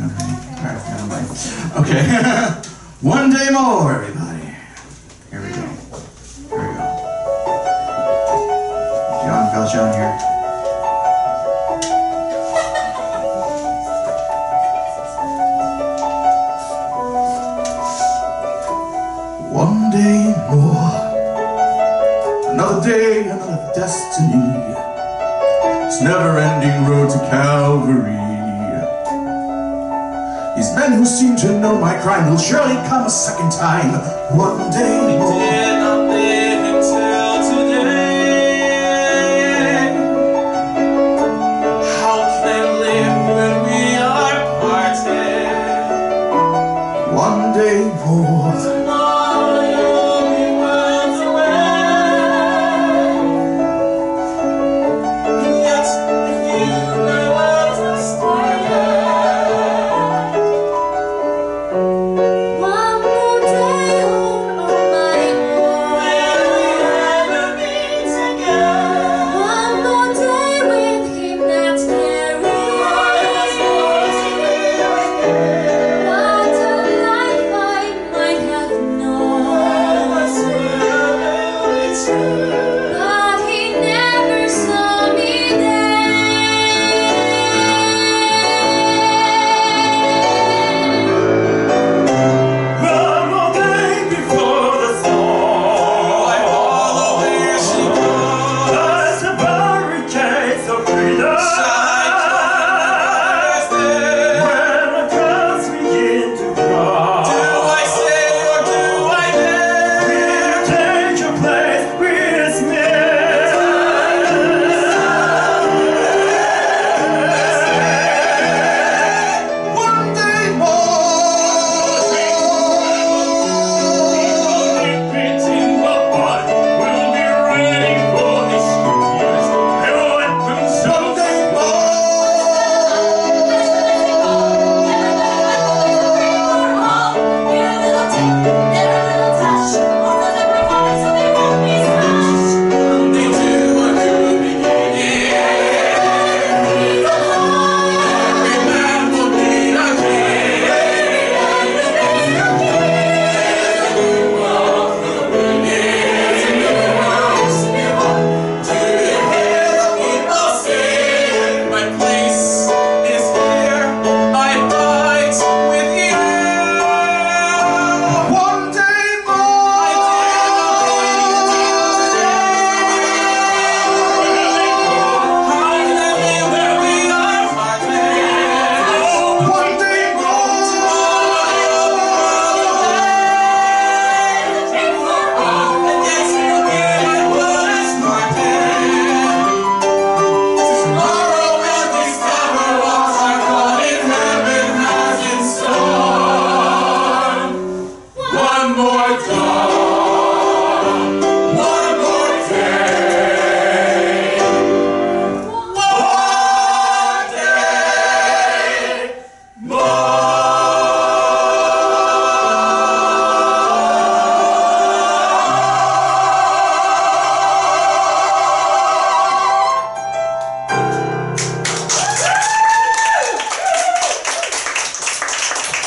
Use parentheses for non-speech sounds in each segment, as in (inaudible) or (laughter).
Okay. All right. (laughs) Okay. One day more, everybody. Here we go. Here we go. Jean Valjean here. One day more, another day, another destiny. It's never-ending road to Calvary. These men who seem to know my crime will surely come a second time. One day. Freedom!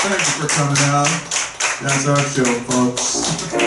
Thank you for coming out. That's our show, folks.